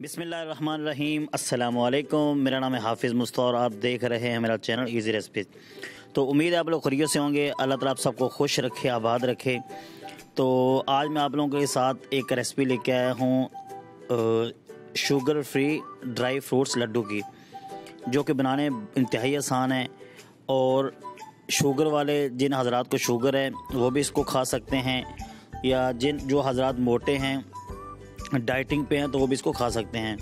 बिसमीम अल्लाम मेरा नाम है हाफिज़ मुस्त और आप देख रहे हैं मेरा चैनल इजी रेसिपी तो उम्मीद है आप लोग खरीद से होंगे। अल्लाह ताला आप सबको खुश रखे, आबाद रखे। तो आज मैं आप लोगों के साथ एक रेसिपी लेके आया हूँ sugar free dry fruits laddoo की, जो कि बनाने इंतहाई आसान है और शुगर वाले जिन हजरात को शुगर है, वो भी इसको खा सकते हैं या जिन, जो हजरात मोटे हैं डाइटिंग पे हैं तो वो भी इसको खा सकते हैं।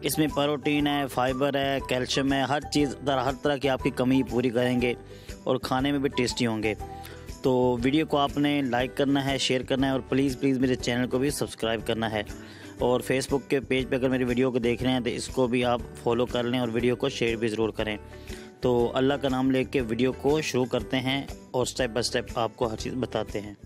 इसमें प्रोटीन है, फाइबर है, कैल्शियम है, हर चीज़ हर तरह की आपकी कमी पूरी करेंगे और खाने में भी टेस्टी होंगे। तो वीडियो को आपने लाइक करना है, शेयर करना है और प्लीज़ प्लीज़ मेरे चैनल को भी सब्सक्राइब करना है। और फेसबुक के पेज पे अगर मेरी वीडियो को देख रहे हैं तो इसको भी आप फॉलो कर लें और वीडियो को शेयर भी ज़रूर करें। तो अल्लाह का नाम लेके वीडियो को शुरू करते हैं और स्टेप बाय स्टेप आपको हर चीज़ बताते हैं।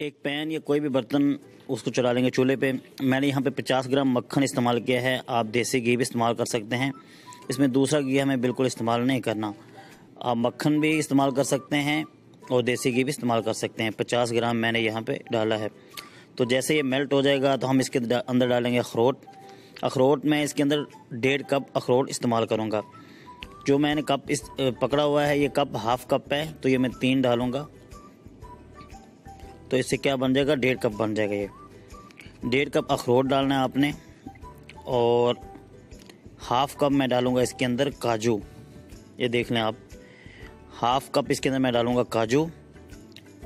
एक पैन या कोई भी बर्तन उसको चला लेंगे चूल्हे पे। मैंने यहाँ पे 50 ग्राम मक्खन इस्तेमाल किया है। आप देसी घी भी इस्तेमाल कर सकते हैं। इसमें दूसरा घी हमें बिल्कुल इस्तेमाल नहीं करना। आप मक्खन भी इस्तेमाल कर सकते हैं और देसी घी भी इस्तेमाल कर सकते हैं। पचास ग्राम मैंने यहाँ पर डाला है। तो जैसे ये मेल्ट हो जाएगा तो हम इसके अंदर डालेंगे अखरोट। अखरोट में इसके अंदर डेढ़ कप अखरोट इस्तेमाल करूँगा। जो मैंने कप इस पकड़ा हुआ है, ये कप हाफ़ कप है तो ये मैं तीन डालूँगा। तो इससे क्या बन जाएगा? डेढ़ कप बन जाएगा ये। डेढ़ कप अखरोट डालना है आपने और हाफ़ कप मैं डालूँगा इसके अंदर काजू। ये देख लें आप। हाफ़ कप इसके अंदर मैं डालूँगा काजू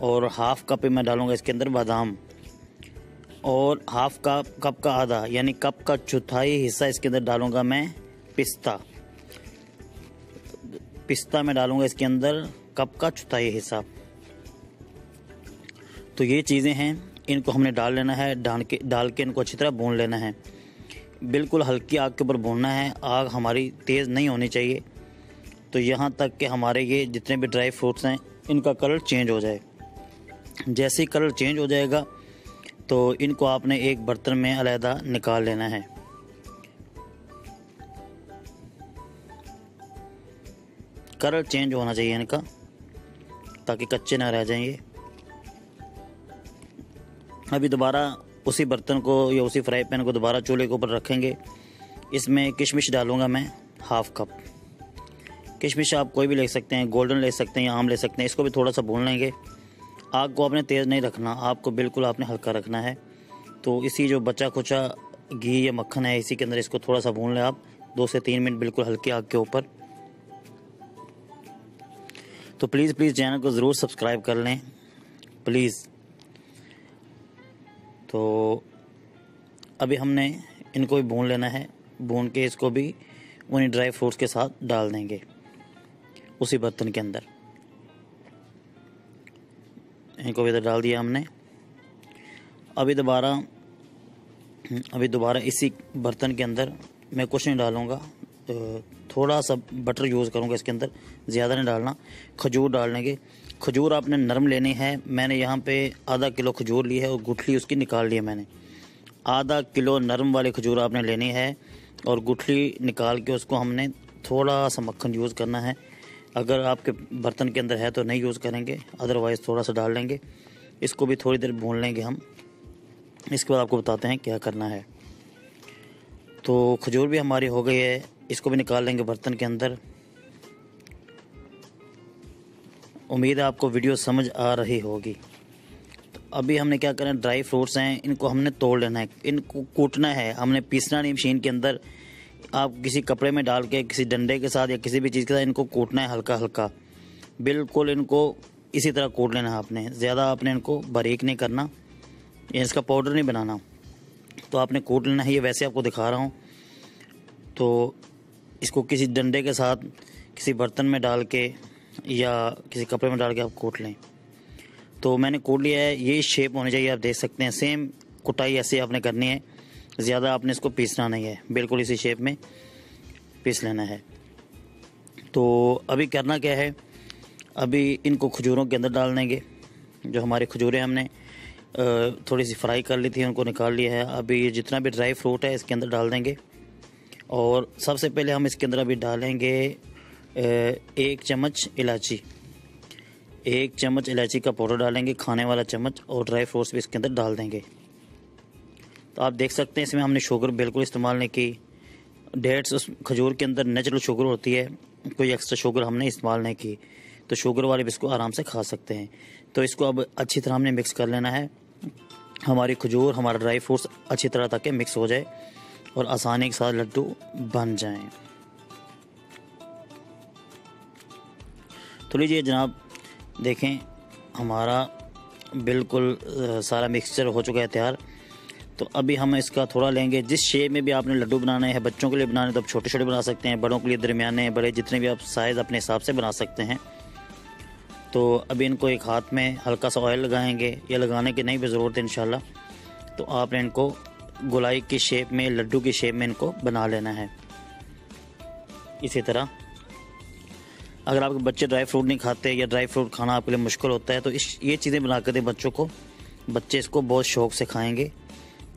और हाफ़ कप मैं डालूँगा इसके अंदर बादाम। और हाफ़ कप कप का आधा, यानी कप का चौथाई हिस्सा इसके अंदर डालूँगा मैं पिस्ता। पिस्ता मैं डालूँगा इसके अंदर कप का चौथाई हिस्सा। तो ये चीज़ें हैं, इनको हमने डाल लेना है, डाल के डाल के इनको अच्छी तरह भून लेना है। बिल्कुल हल्की आग के ऊपर भूनना है, आग हमारी तेज़ नहीं होनी चाहिए। तो यहाँ तक कि हमारे ये जितने भी ड्राई फ्रूट्स हैं, इनका कलर चेंज हो जाए। जैसे ही कलर चेंज हो जाएगा तो इनको आपने एक बर्तन में अलहदा निकाल लेना है। कलर चेंज होना चाहिए इनका, ताकि कच्चे ना रह जाएँगे अभी दोबारा उसी बर्तन को या उसी फ्राई पैन को दोबारा चूल्हे के ऊपर रखेंगे। इसमें किशमिश डालूँगा मैं हाफ़ कप। किशमिश आप कोई भी ले सकते हैं, गोल्डन ले सकते हैं या आम ले सकते हैं, इसको भी थोड़ा सा भून लेंगे। आग को आपने तेज़ नहीं रखना, आपको बिल्कुल आपने हल्का रखना है। तो इसी जो बचा खुचा घी या मक्खन है, इसी के अंदर इसको थोड़ा सा भून लें आप। दो से तीन मिनट बिल्कुल हल्की आग के ऊपर। तो प्लीज़ प्लीज़ चैनल को ज़रूर सब्सक्राइब कर लें। प्लीज़ तो अभी हमने इनको भी भून लेना है। भून के इसको भी उन्हीं ड्राई फ्रूट्स के साथ डाल देंगे उसी बर्तन के अंदर। इनको भी इधर डाल दिया हमने। अभी दोबारा अभी दोबारा इसी बर्तन के अंदर मैं कुछ नहीं डालूँगा। थोड़ा सा बटर यूज़ करूँगा इसके अंदर, ज़्यादा नहीं डालना। खजूर डालने के खजूर आपने नरम लेनी है। मैंने यहाँ पे आधा किलो खजूर ली है और गुठली उसकी निकाल ली है मैंने। आधा किलो नरम वाले खजूर आपने लेनी है और गुठली निकाल के उसको हमने थोड़ा सा मक्खन यूज़ करना है। अगर आपके बर्तन के अंदर है तो नहीं यूज़ करेंगे अदरवाइज़ थोड़ा सा डाल लेंगे। इसको भी थोड़ी देर भून लेंगे हम। इसके बाद आपको बताते हैं क्या करना है। तो खजूर भी हमारी हो गई है। इसको भी निकाल लेंगे बर्तन के अंदर। उम्मीद है आपको वीडियो समझ आ रही होगी। तो अभी हमने क्या करना है ड्राई फ्रूट्स हैं, इनको हमने तोड़ लेना है। इनको कूटना है। हमने पीसना नहीं मशीन के अंदर। आप किसी कपड़े में डाल के, किसी डंडे के साथ या किसी भी चीज़ के साथ इनको कूटना है हल्का हल्का। बिल्कुल इनको इसी तरह कूट लेना है आपने। ज़्यादा आपने इनको बारीक नहीं करना। या इसका पाउडर नहीं बनाना। तो आपने कूट लेना है। ये वैसे आपको दिखा रहा हूँ। तो इसको किसी डंडे के साथ, किसी बर्तन में डाल के या किसी कपड़े में डाल के आप कूट लें। तो मैंने कोट लिया है, ये शेप होनी चाहिए, आप देख सकते हैं सेम कुटाई ऐसे आपने करनी है। ज़्यादा आपने इसको पीसना नहीं है, बिल्कुल इसी शेप में पीस लेना है। तो अभी करना क्या है? अभी इनको खजूरों के अंदर डाल देंगे, जो हमारे खजूरें हमने थोड़ी सी फ्राई कर ली थी, उनको निकाल लिया है। अभी ये जितना भी ड्राई फ्रूट है, इसके अंदर डाल देंगे। और सबसे पहले हम इसके अंदर अभी डालेंगे एक चम्मच इलायची। एक चम्मच इलायची का पाउडर डालेंगे, खाने वाला चम्मच और ड्राई फ्रूट्स भी इसके अंदर डाल देंगे। तो आप देख सकते हैं, इसमें हमने शुगर बिल्कुल इस्तेमाल नहीं की। डेट्स उस खजूर के अंदर नेचुरल शुगर होती है, कोई एक्स्ट्रा शुगर हमने इस्तेमाल नहीं की। तो शुगर वाले भी इसको आराम से खा सकते हैं। तो इसको अब अच्छी तरह हमने मिक्स कर लेना है। हमारी खजूर, हमारा ड्राई फ्रूट्स अच्छी तरह तक मिक्स हो जाए और आसानी के साथ लड्डू बन जाएँ। तो लीजिए जनाब, देखें, हमारा बिल्कुल सारा मिक्सचर हो चुका है तैयार। तो अभी हम इसका थोड़ा लेंगे। जिस शेप में भी आपने लड्डू बनाने हैं, बच्चों के लिए बनाने तो आप छोटे छोटे बना सकते हैं, बड़ों के लिए दरमियाने बड़े जितने भी आप साइज़ अपने हिसाब से बना सकते हैं। तो अभी इनको एक हाथ में हल्का सा ऑयल लगाएँगे, या लगाने की नहीं भी ज़रूरत है इन तो आपने इनको गोलाई की शेप में, लड्डू की शेप में इनको बना लेना है। इसी तरह अगर आपके बच्चे ड्राई फ्रूट नहीं खाते या ड्राई फ्रूट खाना आपके लिए मुश्किल होता है तो इस, ये चीज़ें बना कर दें बच्चों को। बच्चे इसको बहुत शौक से खाएँगे।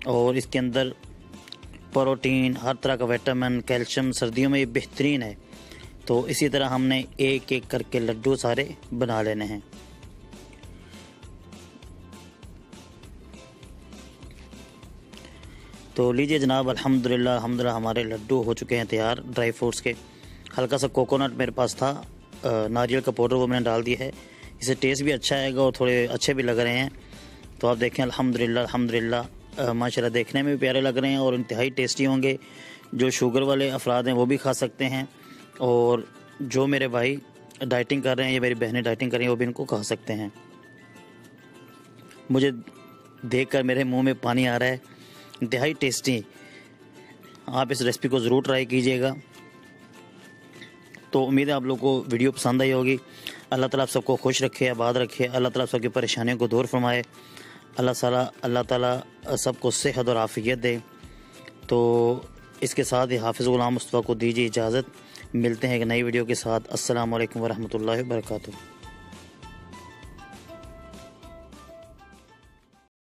और इसके अंदर प्रोटीन, हर तरह का विटामिन, कैल्शियम, सर्दियों में ये बेहतरीन है। तो इसी तरह हमने एक एक करके लड्डू सारे बना लेने हैं। तो लीजिए जनाब, अल्हम्दुलिल्लाह अल्हम्दुलिल्लाह, हमारे लड्डू हो चुके हैं तैयार ड्राई फ्रूट्स के। हल्का सा कोकोनट मेरे पास था नारियल का पाउडर वो मैंने डाल दिया है। इसे टेस्ट भी अच्छा आएगा और थोड़े अच्छे भी लग रहे हैं। तो आप देखें, अल्हम्दुलिल्लाह अल्हम्दुलिल्लाह। माशाल्लाह, देखने में भी प्यारे लग रहे हैं और इंतहाई टेस्टी होंगे। जो शुगर वाले अफराद हैं वो भी खा सकते हैं। और जो मेरे भाई डाइटिंग कर रहे हैं या मेरी बहनें डाइटिंग कर रही हैं, वो भी इनको खा सकते हैं। मुझे देख कर मेरे मुँह में पानी आ रहा है। इंतहाई टेस्टी आप इस रेसिपी को ज़रूर ट्राई कीजिएगा। तो उम्मीद है आप लोग को वीडियो पसंद आई होगी। अल्लाह ताला आप सबको खुश रखे, आबाद रखे, अल्लाह ताला सबकी परेशानियों को दूर फरमाए। अल्लाह ताला अल्लाह ताला सबको सेहत और आफियत दे। तो इसके साथ ही हाफिज़ ग़ुलाम मुस्तफ़ा को दीजिए इजाज़त। मिलते हैं एक नई वीडियो के साथ। असल वरहमल वबरकातुहू।